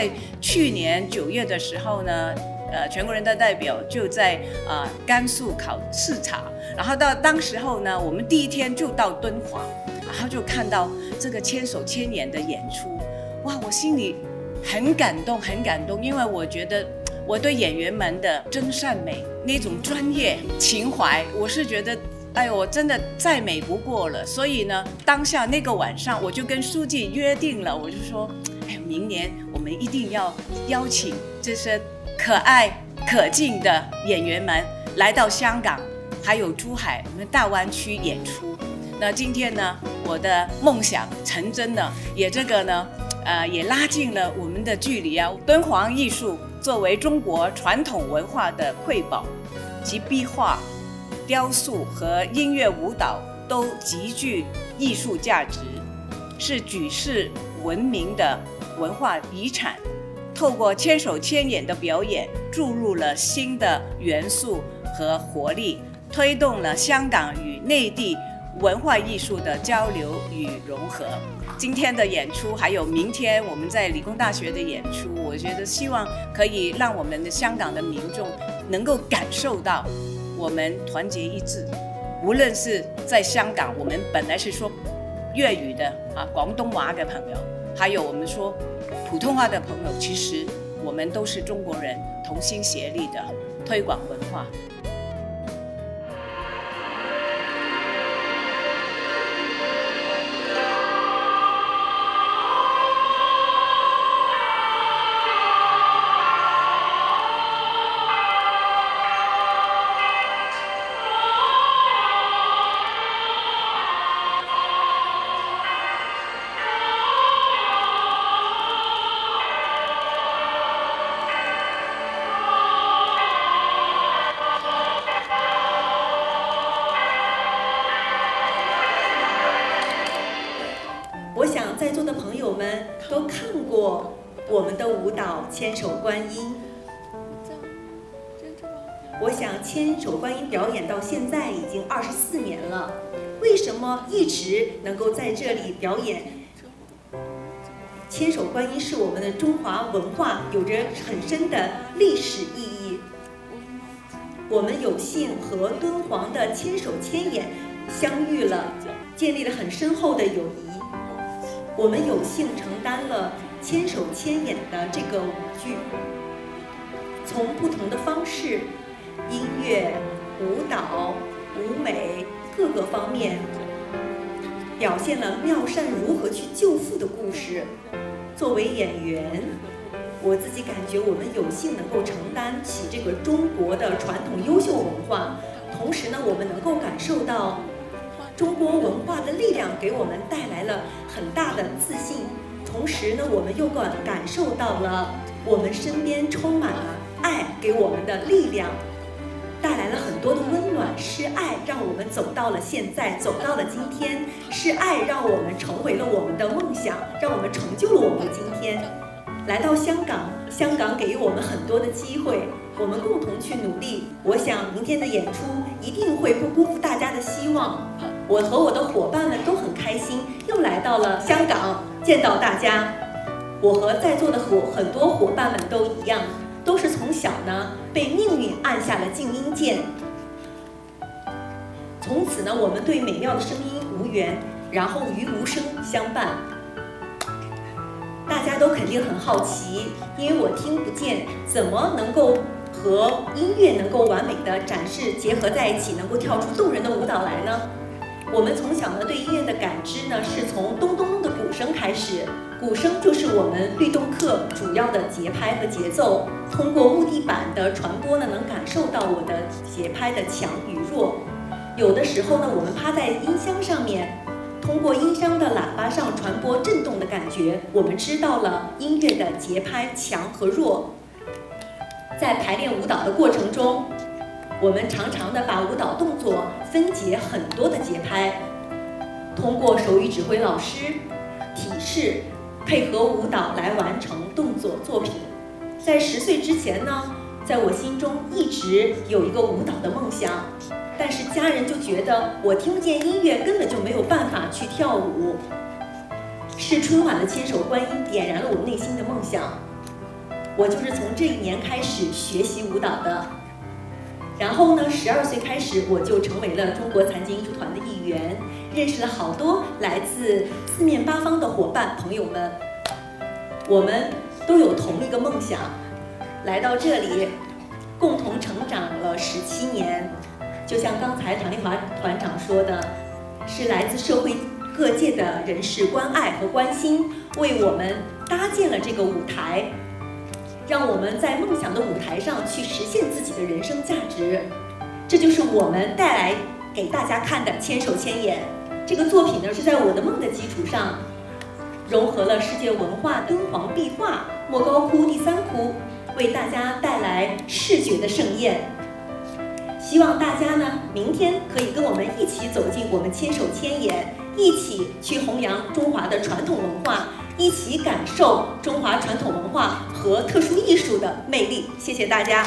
在去年九月的时候呢，呃，全国人大代表就在啊甘肃考视察，然后到当时候呢，我们第一天就到敦煌，然后就看到这个千手千眼的演出，哇，我心里很感动，很感动，因为我觉得我对演员们的真善美那种专业情怀，我是觉得。哎呦，我真的再美不过了。所以呢，当下那个晚上，我就跟书记约定了，我就说，明年我们一定要邀请这些可爱可敬的演员们来到香港，还有珠海我们大湾区演出。那今天呢，我的梦想成真了，也这个呢，呃，也拉近了我们的距离啊。敦煌艺术作为中国传统文化的瑰宝及壁画。雕塑和音乐舞蹈都极具艺术价值，是举世闻名的文化遗产。透过千手千眼的表演，注入了新的元素和活力，推动了香港与内地文化艺术的交流与融合。今天的演出，还有明天我们在理工大学的演出，我觉得希望可以让我们的香港的民众能够感受到。我们团结一致，无论是在香港，我们本来是说粤语的啊，广东话的朋友，还有我们说普通话的朋友，其实我们都是中国人，同心协力的推广文化。都看过我们的舞蹈《千手观音》，我想千手观音表演到现在已经二十四年了，为什么一直能够在这里表演？千手观音是我们的中华文化，有着很深的历史意义。我们有幸和敦煌的千手千眼相遇了，建立了很深厚的友谊。我们有幸承担了千手千眼的这个舞剧，从不同的方式，音乐、舞蹈、舞美各个方面，表现了妙善如何去救父的故事。作为演员，我自己感觉我们有幸能够承担起这个中国的传统优秀文化，同时呢，我们能够感受到。中国文化的力量给我们带来了很大的自信，同时呢，我们又感感受到了我们身边充满了爱给我们的力量，带来了很多的温暖。是爱让我们走到了现在，走到了今天；是爱让我们成为了我们的梦想，让我们成就了我们的今天。来到香港，香港给予我们很多的机会，我们共同去努力。我想明天的演出一定会不辜负大家的希望。我和我的伙伴们都很开心，又来到了香港，见到大家。我和在座的伙很多伙伴们都一样，都是从小呢被命运按下了静音键。从此呢，我们对美妙的声音无缘，然后与无声相伴。大家都肯定很好奇，因为我听不见，怎么能够和音乐能够完美的展示结合在一起，能够跳出动人的舞蹈来呢？我们从小呢对音乐的感知呢，是从咚咚咚的鼓声开始，鼓声就是我们律动课主要的节拍和节奏。通过木地板的传播呢，能感受到我的节拍的强与弱。有的时候呢，我们趴在音箱上面，通过音箱的喇叭上传播震动的感觉，我们知道了音乐的节拍强和弱。在排练舞蹈的过程中。我们常常的把舞蹈动作分解很多的节拍，通过手语指挥老师体式配合舞蹈来完成动作作品。在十岁之前呢，在我心中一直有一个舞蹈的梦想，但是家人就觉得我听不见音乐，根本就没有办法去跳舞。是春晚的千手观音点燃了我内心的梦想。我就是从这一年开始学习舞蹈的。然后呢，十二岁开始我就成为了中国残疾艺术团的一员，认识了好多来自四面八方的伙伴朋友们。我们都有同一个梦想，来到这里，共同成长了十七年。就像刚才唐丽华团长说的，是来自社会各界的人士关爱和关心，为我们搭建了这个舞台，让我们在梦想的舞台上去实现自己的人生价值。这就是我们带来给大家看的《千手千眼》这个作品呢，是在我的梦的基础上，融合了世界文化敦煌壁画、莫高窟第三窟，为大家带来视觉的盛宴。希望大家呢，明天可以跟我们一起走进我们千手千眼，一起去弘扬中华的传统文化，一起感受中华传统文化和特殊艺术的魅力。谢谢大家。